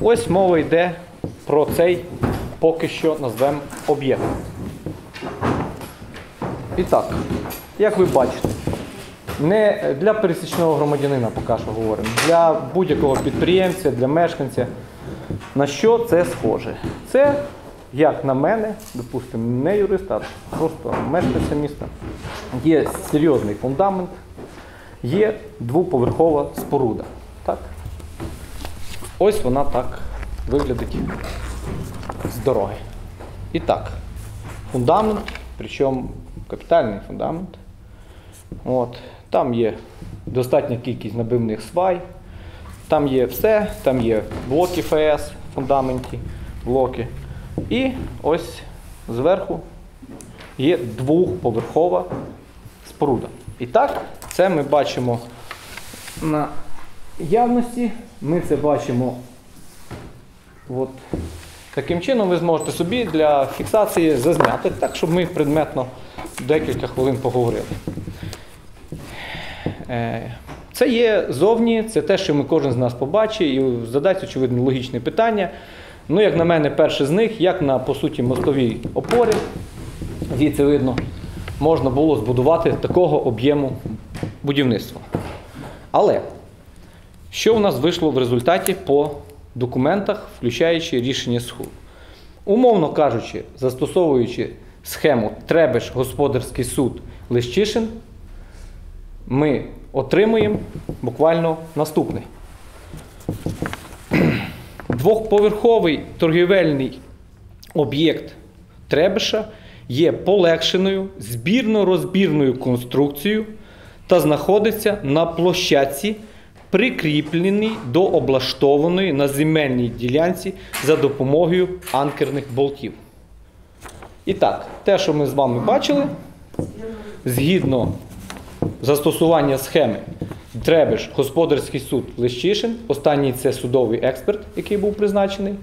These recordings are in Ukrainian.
Ось мова йде про цей поки що назвемо об'єкт. І так, як ви бачите, не для пересічного громадянина поки що говоримо, для будь-якого підприємця, для мешканця. На що це схоже? Це, як на мене, допустимо, не юрист, а просто мешканця міста. Є серйозний фундамент, є двоповерхова споруда. Ось вона так виглядить з дороги. І так, фундамент, причому капітальний фундамент. От, там є достатня кількість набивних свай, там є все, там є блоки ФС фундаменті, блоки. І ось зверху є двохповерхова споруда. І так, це ми бачимо на явності. Ми це бачимо от таким чином ви зможете собі для фіксації зазняти, так, щоб ми предметно декілька хвилин поговорили. Е, Це є зовні, це те, що ми кожен з нас побачить, і задасть, очевидно, логічне питання. Ну, як на мене, перше з них, як на по суті мостовій опорі, звідси видно, можна було збудувати такого об'єму будівництва. Але що у нас вийшло в результаті по документах, включаючи рішення СХУ? Умовно кажучи, застосовуючи схему Требеш господарський суд Лещишин, ми отримуємо буквально наступне. Двохповерховий торгівельний об'єкт Требеша є полегшеною збірно-розбірною конструкцією та знаходиться на площадці, прикріпленій до облаштованої на земельній ділянці за допомогою анкерних болтів. І так, те, що ми з вами бачили, згідно застосування схеми Требеш, господарський суд Лещишин, останній це судовий експерт, який був призначений.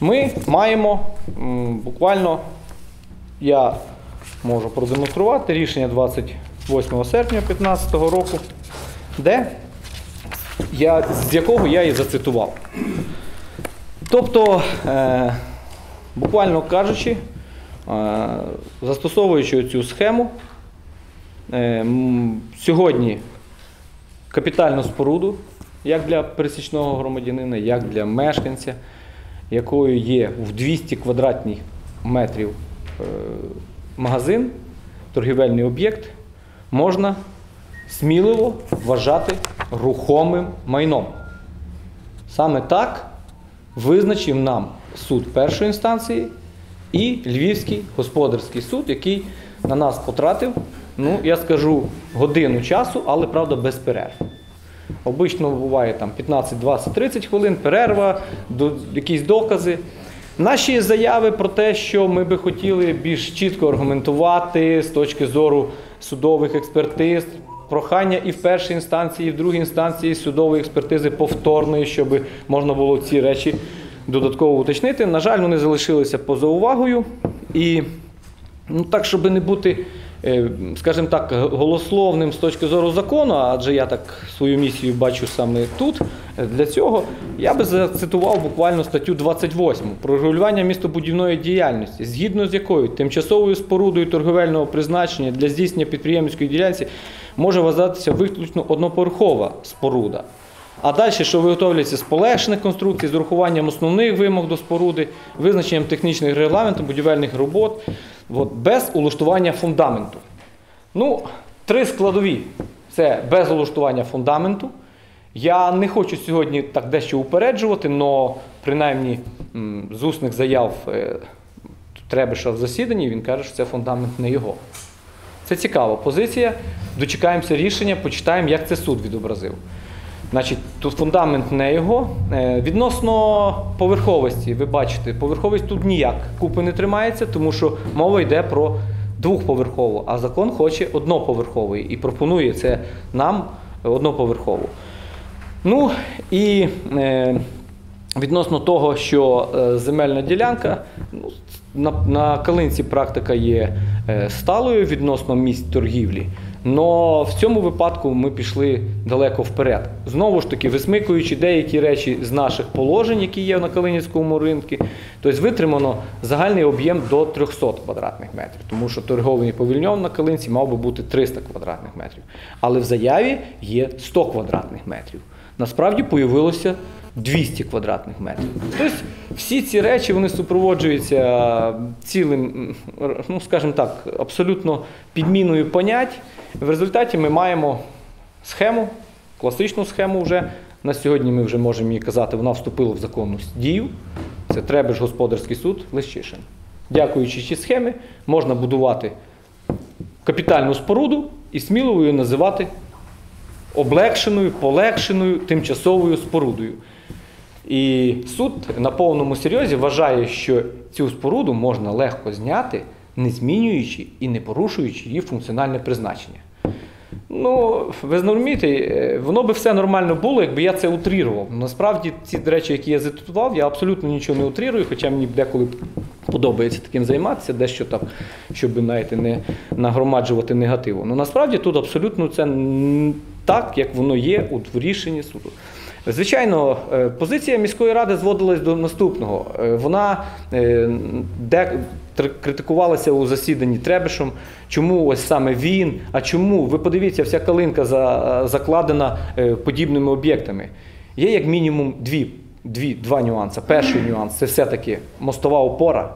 Ми маємо м, буквально, я можу продемонструвати рішення 28 серпня 2015 року, де я, з якого я і зацитував. Тобто, е, буквально кажучи, е, застосовуючи цю схему, е, сьогодні капітальну споруду, як для пересічного громадянина, як для мешканця, якою є в 200 квадратних метрів е, магазин, торгівельний об'єкт, можна сміливо вважати рухомим майном. Саме так визначив нам суд першої інстанції і Львівський господарський суд, який на нас потратив, ну, я скажу, годину часу, але правда без перерв. Обично буває там 15, 20, 30 хвилин, перерва, якісь докази. Наші заяви про те, що ми би хотіли більш чітко аргументувати з точки зору судових експертиз, прохання і в першій інстанції, і в другій інстанції судової експертизи повторної, щоб можна було ці речі додатково уточнити. На жаль, вони залишилися поза увагою. І ну, так, щоб не бути, е, скажімо так, голословним з точки зору закону, адже я так свою місію бачу саме тут. Для цього я би зацитував буквально статтю 28 про регулювання містобудівної діяльності, згідно з якою тимчасовою спорудою торговельного призначення для здійснення підприємницької діяльності може вважатися виключно одноповерхова споруда. А далі, що виготовлюється з полегшених конструкцій, з урахуванням основних вимог до споруди, визначенням технічних регламентів, будівельних робот, от, без улаштування фундаменту. Ну, три складові це без улаштування фундаменту. Я не хочу сьогодні так дещо упереджувати, але принаймні з усних заяв е, Требеша в засіданні він каже, що це фундамент не його. Це цікава позиція. Дочекаємося рішення, почитаємо, як це суд відобразив. Значить, тут фундамент не його. Е, Відносно поверховості, ви бачите, поверховість тут ніяк купи не тримається, тому що мова йде про двохповерхову, а закон хоче одноповерховий і пропонує це нам одноповерхову. Ну і е, відносно того, що е, земельна ділянка, ну, на, на Калинці практика є е, сталою відносно місць торгівлі. Но в цьому випадку ми пішли далеко вперед. Знову ж таки, висмикуючи деякі речі з наших положень, які є на Калинівському ринку, тобто витримано загальний об'єм до 300 квадратних метрів, тому що торговий павільйон на Калинці мав би бути 300 квадратних метрів. Але в заяві є 100 квадратних метрів. Насправді появилося 200 квадратних метрів. Тобто всі ці речі вони супроводжуються цілим, ну скажімо так, абсолютно підміною понять. В результаті ми маємо схему, класичну схему вже. На сьогодні ми вже можемо її казати, вона вступила в законну дію. Це Требеш господарський суд Лещишин. Дякуючи цій схемі, можна будувати капітальну споруду і сміло її називати облегшеною, полегшеною тимчасовою спорудою. І суд на повному серйозі вважає, що цю споруду можна легко зняти, не змінюючи і не порушуючи її функціональне призначення. Ну, ви розумієте, е, воно би все нормально було, якби я це утрірував. Насправді, ці речі, які я зацитував, я абсолютно нічого не утрирую, хоча мені деколи подобається таким займатися, дещо так, щоб знаєте, не нагромаджувати негативу. Ну насправді тут абсолютно це так, як воно є у рішенні суду. Звичайно, е, позиція міської ради зводилась до наступного. Е, Вона е, де критикувалася у засіданні Требешем, чому ось саме він, а чому? Ви подивіться, вся калинка закладена подібними об'єктами. Є як мінімум дві, дві, два нюанси. Перший нюанс це все-таки мостова опора.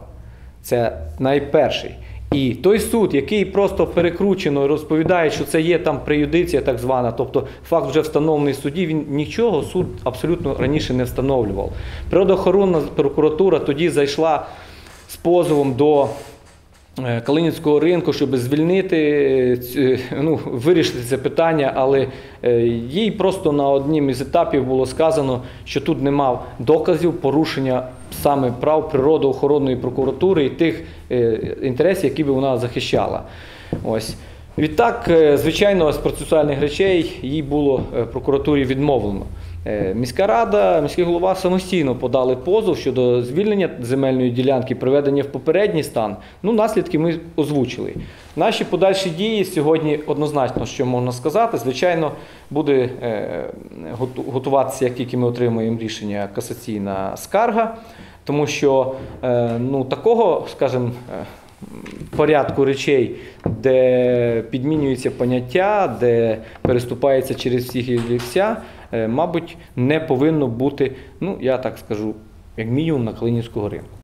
Це найперший. І той суд, який просто перекручено розповідає, що це є там преюдиція так звана, тобто факт вже встановлений в суді, він нічого суд абсолютно раніше не встановлював. Природоохоронна прокуратура тоді зайшла з позовом до Калинівського ринку, щоб звільнити, е, ну, вирішити це питання, але е, їй просто на однім із етапів було сказано, що тут нема доказів порушення саме прав природоохоронної прокуратури і тих е, інтересів, які би вона захищала. Ось. Відтак, е, звичайно, з процесуальних речей їй було е, прокуратурі відмовлено. Е, Міська рада, міський голова самостійно подали позов щодо звільнення земельної ділянки, приведення в попередній стан. Ну, наслідки ми озвучили. Наші подальші дії сьогодні однозначно, що можна сказати, звичайно, буде е, готуватися, як тільки ми отримаємо рішення касаційна скарга, тому що е, ну, такого, скажімо, порядку речей, де підмінюються поняття, де переступається через всіх і вся, мабуть, не повинно бути, ну я так скажу, як мінімум на Калинівського ринку.